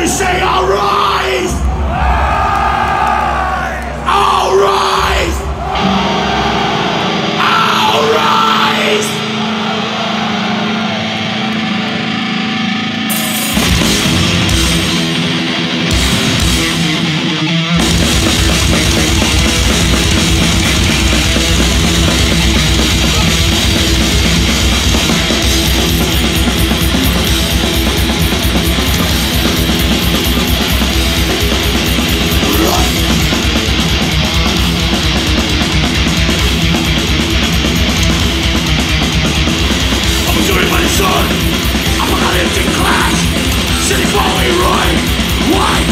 Everybody say, all rise!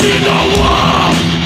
死の輪